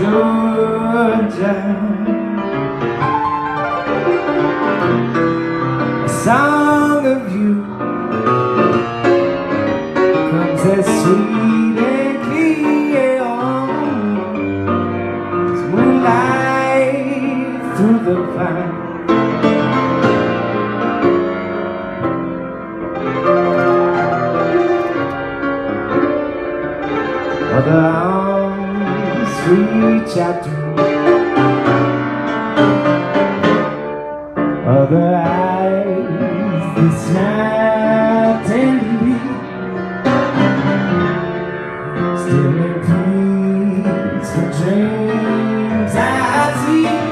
Georgia, down. A song of you comes as sweet and clear as moonlight through the clouds. Mother, out to Other eyes. That smile tenderly Still in peace for dreams I see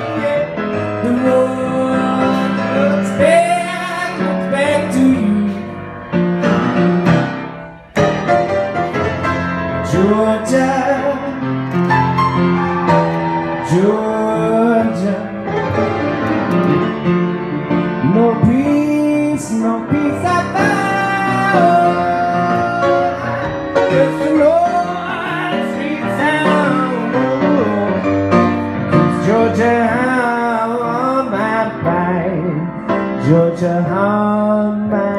Georgia on my mind. Georgia on my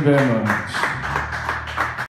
you very much.